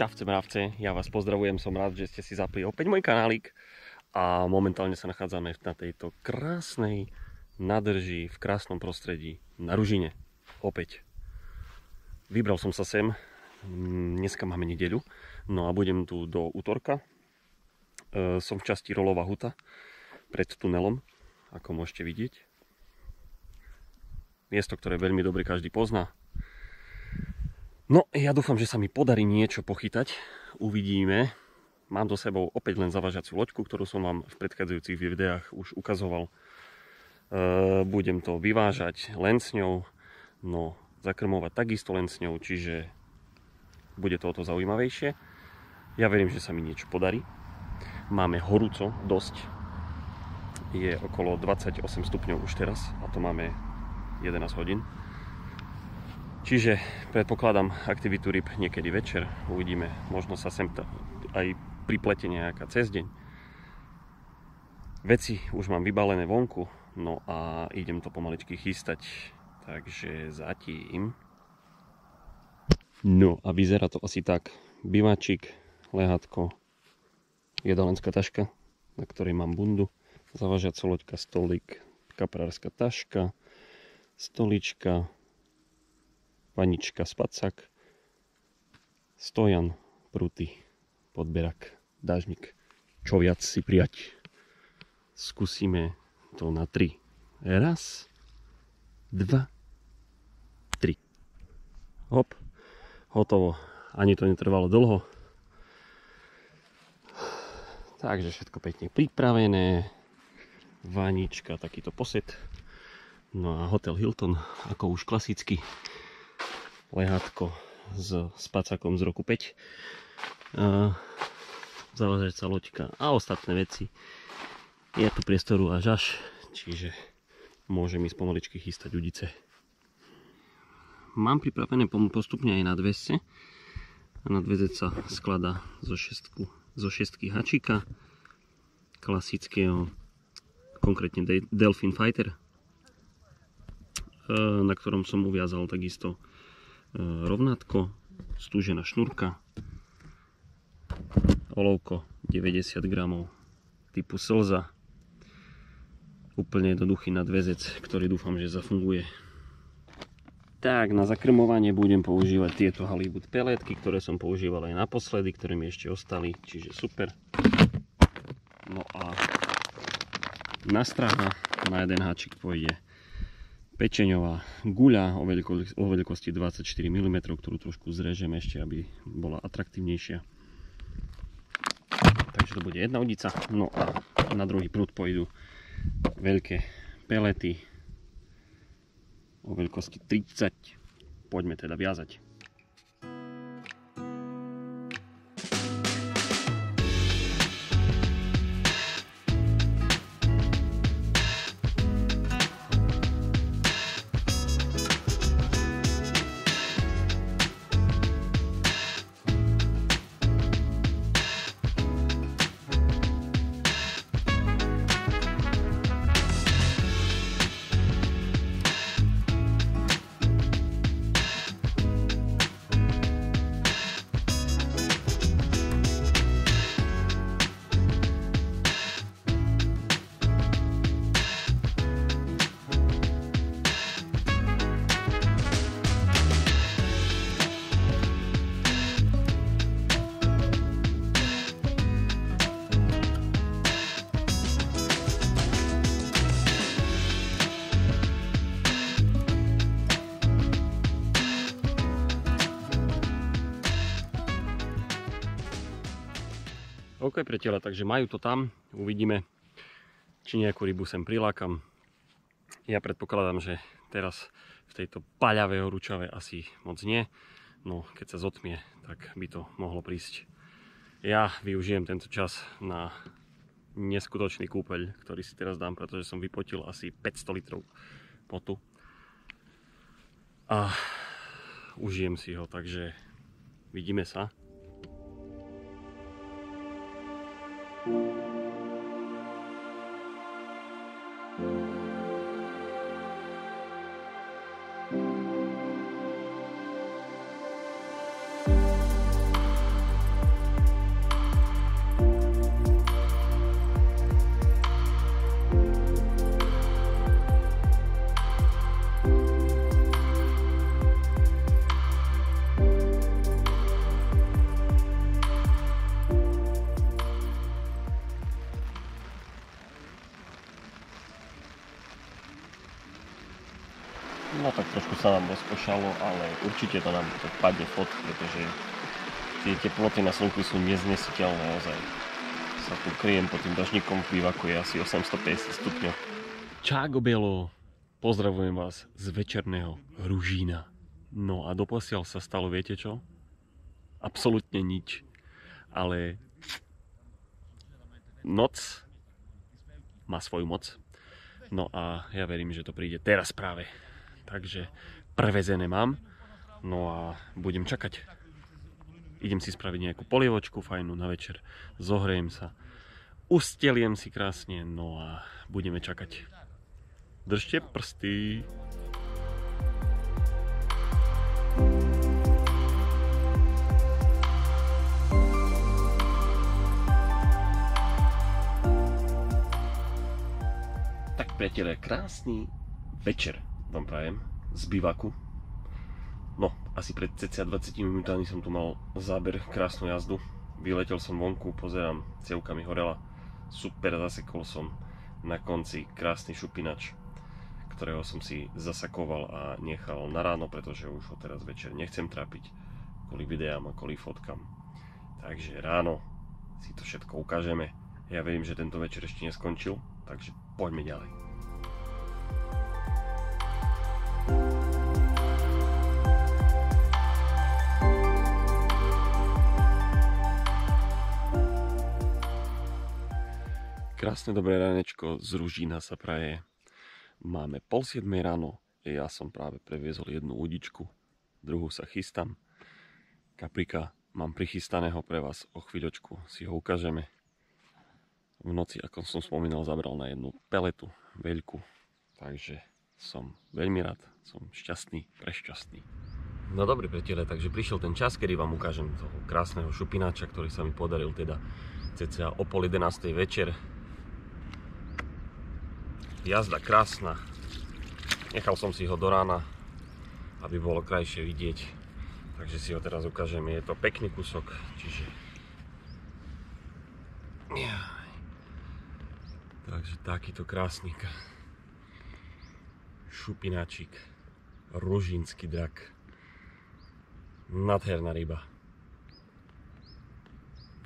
Čavce mravce, ja vás pozdravujem, som rád, že ste si zapli opäť môj kanálik a momentálne sa nachádzame na tejto krásnej nádrži v krásnom prostredí na Ružine. Opäť. Vybral som sa sem, mm, dneska máme nedeľu, no a budem tu do útorka. E, som v časti Rolová huta pred tunelom, ako môžete vidieť. Miesto, ktoré veľmi dobre každý pozná, No, ja dúfam, že sa mi podarí niečo pochytať. Uvidíme. Mám do sebou opäť len zavažaciu loďku, ktorú som vám v predchádzajúcich videách už ukazoval. E, budem to vyvážať len s ňou, no zakrmovať takisto len s ňou, čiže bude to o to zaujímavejšie. Ja verím, že sa mi niečo podarí. Máme horúco dosť. Je okolo 28 stupňov už teraz a to máme 11 hodín. Čiže predpokladám aktivitu ryb niekedy večer. Uvidíme, možno sa sem aj priplete nejaká cez deň. Veci už mám vybalené vonku, no a idem to pomaličky chystať. Takže zatím. No a vyzerá to asi tak. Bivačik, lehatko, jedalenská taška, na ktorej mám bundu, zavažiaca loďka, stolík, kaprárska taška, stolička, vanička, spacak, stojan, pruty, podberak, dážnik. Čo viac si prijať? Skúsime to na 3. Raz, dva, tri. Hop, hotovo. Ani to netrvalo dlho. Takže všetko pekne pripravené. Vanička, takýto poset. No a Hotel Hilton, ako už klasicky lehátko s spacakom z roku 5 sa loďka a ostatné veci. Je tu priestoru až až čiže môžem ísť pomaličky chystať udice. Mám pripravené postupne aj nadvese a nadvezec sa skladá zo, šestku, zo šestky hačika klasického konkrétne Delphin Fighter na ktorom som uviazal takisto E, rovnátko, stúžená šnúrka, olovko 90 gramov typu slza, úplne jednoduchý nadvezec, ktorý dúfam, že zafunguje. Tak, na zakrmovanie budem používať tieto Hollywood peletky, ktoré som používal aj naposledy, ktoré mi ešte ostali, čiže super. No a na stráha na jeden háčik pôjde pečeňová guľa o, veľkosti, o veľkosti 24 mm, ktorú trošku zrežem ešte, aby bola atraktívnejšia. Takže to bude jedna udica. No a na druhý prúd pôjdu veľké pelety o veľkosti 30. Poďme teda viazať. Priateľa, takže majú to tam, uvidíme, či nejakú rybu sem prilákam. Ja predpokladám, že teraz v tejto paľavej horúčave asi moc nie, no keď sa zotmie, tak by to mohlo prísť. Ja využijem tento čas na neskutočný kúpeľ, ktorý si teraz dám, pretože som vypotil asi 500 litrov potu. A užijem si ho, takže vidíme sa. Sa nám rozkošalo, ale určite to nám to padne fot, pretože tie teploty na slnku sú neznesiteľné ozaj. Sa tu kryjem pod tým dažníkom v bývaku je asi 850 stupňov. Čágo Bielo, pozdravujem vás z večerného Ružína. No a doposiaľ sa stalo, viete čo? Absolutne nič. Ale noc má svoju moc. No a ja verím, že to príde teraz práve. Takže prevezené mám. No a budem čakať. Idem si spraviť nejakú polievočku fajnú na večer. Zohrejem sa. Usteliem si krásne. No a budeme čakať. Držte prsty. Tak priatelia, krásny večer vám prajem z bivaku. No, asi pred cca 20 minútami som tu mal záber, krásnu jazdu. Vyletel som vonku, pozerám, cevka mi horela. Super, zasekol som na konci krásny šupinač ktorého som si zasakoval a nechal na ráno, pretože už ho teraz večer nechcem trápiť kvôli videám a kvôli fotkám. Takže ráno si to všetko ukážeme. Ja verím, že tento večer ešte neskončil, takže poďme ďalej. Krásne dobré ránečko z Ružína sa praje. Máme pol 7 ráno, ja som práve previezol jednu udičku, druhú sa chystám. Kaprika mám prichystaného pre vás, o chvíľočku si ho ukážeme. V noci, ako som spomínal, zabral na jednu peletu, veľkú, takže som veľmi rád, som šťastný, prešťastný. No dobre priateľe, takže prišiel ten čas, kedy vám ukážem toho krásneho šupináča, ktorý sa mi podaril teda cca o pol 11. večer jazda krásna. Nechal som si ho do rána, aby bolo krajšie vidieť. Takže si ho teraz ukážem. Je to pekný kúsok, čiže... Takže takýto krásny šupináčik, ružínsky drak, nadherná ryba,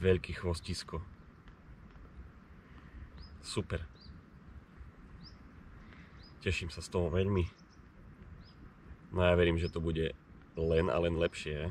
veľký chvostisko, super. Teším sa z toho veľmi. No ja verím, že to bude len a len lepšie.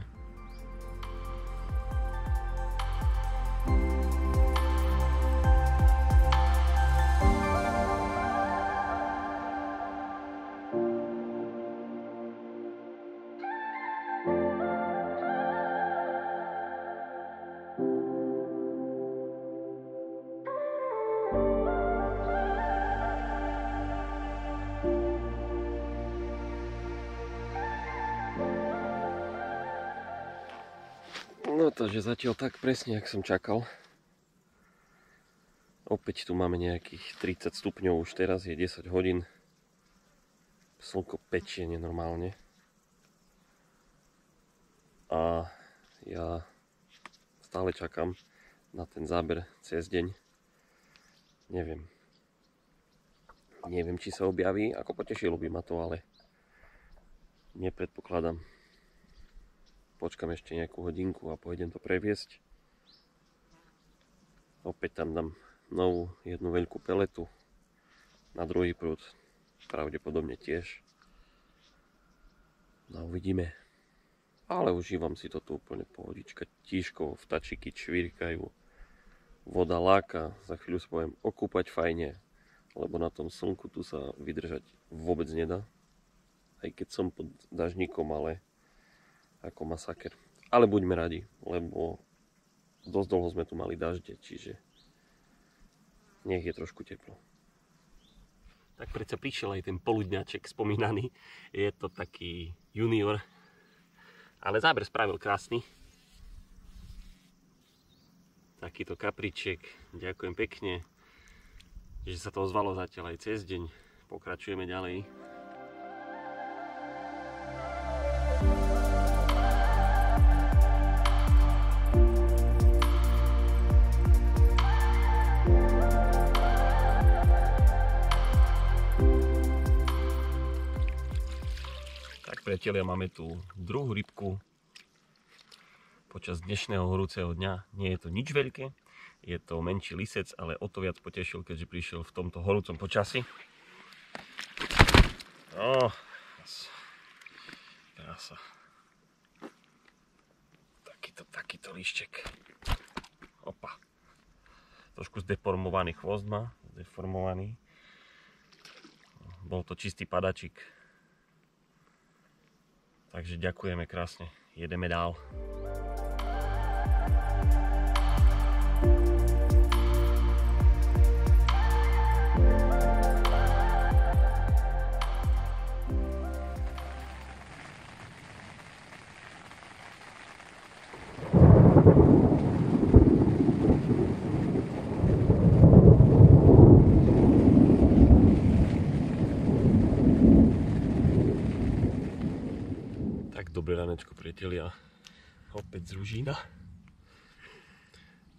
Takže zatiaľ tak presne, jak som čakal. Opäť tu máme nejakých 30 stupňov, už teraz je 10 hodín. Slnko pečie nenormálne. A ja stále čakám na ten záber cez deň. Neviem. Neviem, či sa objaví, ako potešilo by ma to, ale nepredpokladám počkam ešte nejakú hodinku a pôjdem to previesť. Opäť tam dám novú jednu veľkú peletu na druhý prúd, pravdepodobne tiež. No uvidíme. Ale užívam si to tu úplne pohodička. Tíško, vtačiky čvirkajú. Voda láka, za chvíľu sa poviem okúpať fajne, lebo na tom slnku tu sa vydržať vôbec nedá. Aj keď som pod dažníkom, ale ako masaker. Ale buďme radi, lebo dosť dlho sme tu mali dažde, čiže nech je trošku teplo. Tak predsa prišiel aj ten poludňaček spomínaný. Je to taký junior, ale záber spravil krásny. Takýto kapriček, ďakujem pekne, že sa to ozvalo zatiaľ aj cez deň. Pokračujeme ďalej. Priatelia, máme tu druhú rybku počas dnešného horúceho dňa. Nie je to nič veľké, je to menší lisec, ale o to viac potešil, keďže prišiel v tomto horúcom počasí. Oh, krása. Takýto, takýto líšček. Opa. Trošku zdeformovaný chvost má, zdeformovaný. Bol to čistý padačik. Takže ďakujeme krásne. Jedeme dál. Dobré ranečko priatelia, opäť z Ružína.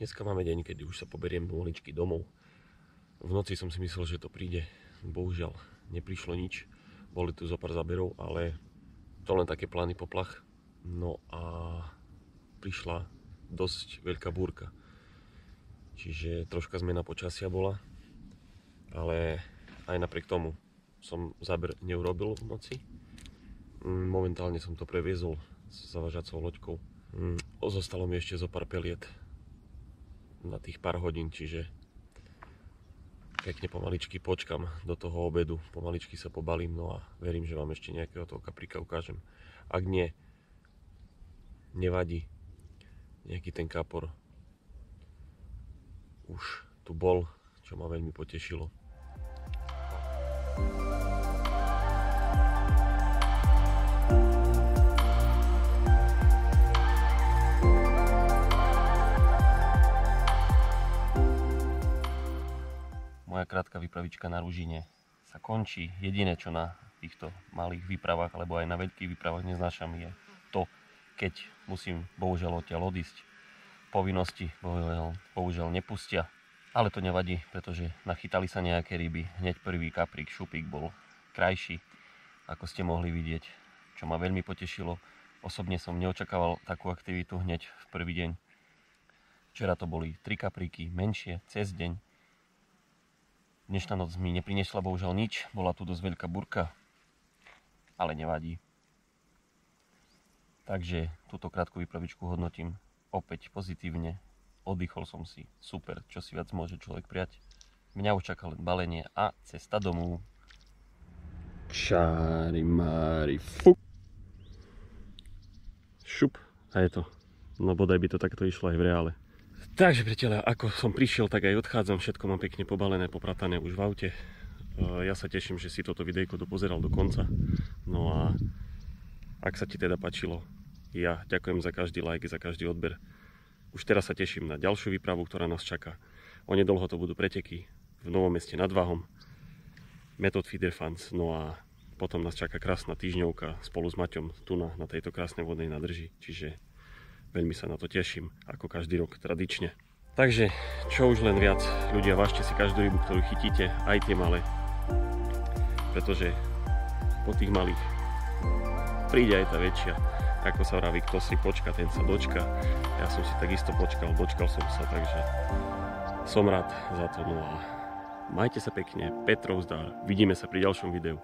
Dneska máme deň, kedy už sa poberiem pomaličky domov. V noci som si myslel, že to príde, bohužiaľ neprišlo nič. Boli tu zo pár záberov, ale to len také plány poplach. No a prišla dosť veľká búrka. Čiže troška zmena počasia bola, ale aj napriek tomu som záber neurobil v noci momentálne som to previezol s zavažacou loďkou. Mm, zostalo mi ešte zo pár peliet na tých pár hodín, čiže pekne pomaličky počkam do toho obedu, pomaličky sa pobalím, no a verím, že vám ešte nejakého toho kaprika ukážem. Ak nie, nevadí, nejaký ten kapor už tu bol, čo ma veľmi potešilo. Moja krátka výpravička na Ružine sa končí. Jediné, čo na týchto malých výpravách alebo aj na veľkých výpravách neznášam je to, keď musím bohužiaľ odtiaľ odísť. Povinnosti bohužiaľ, bohužiaľ nepustia. Ale to nevadí, pretože nachytali sa nejaké ryby. Hneď prvý kaprík, šupík bol krajší, ako ste mohli vidieť, čo ma veľmi potešilo. Osobne som neočakával takú aktivitu hneď v prvý deň. Včera to boli tri kapríky, menšie, cez deň, Dnešná noc mi neprinesla bohužiaľ nič, bola tu dosť veľká burka, ale nevadí. Takže túto krátku výpravičku hodnotím opäť pozitívne. Oddychol som si, super, čo si viac môže človek prijať. Mňa už čaká len balenie a cesta domov. Čári mári, fuk. Šup, a je to. No bodaj by to takto išlo aj v reále. Takže priateľa, ako som prišiel, tak aj odchádzam, všetko mám pekne pobalené, popratané už v aute. E, ja sa teším, že si toto videjko dopozeral do konca. No a ak sa ti teda páčilo, ja ďakujem za každý like, za každý odber. Už teraz sa teším na ďalšiu výpravu, ktorá nás čaká. Onedlho to budú preteky v Novom meste nad Váhom. Method Feeder Fans. No a potom nás čaká krásna týždňovka spolu s Maťom tu na, na tejto krásnej vodnej nadrži. Čiže Veľmi sa na to teším, ako každý rok tradične. Takže, čo už len viac, ľudia, vážte si každú rybu, ktorú chytíte, aj tie malé. Pretože po tých malých príde aj tá väčšia. Ako sa vraví, kto si počka, ten sa dočka. Ja som si takisto počkal, dočkal som sa, takže som rád za to. No a majte sa pekne, Petrov zdar, vidíme sa pri ďalšom videu.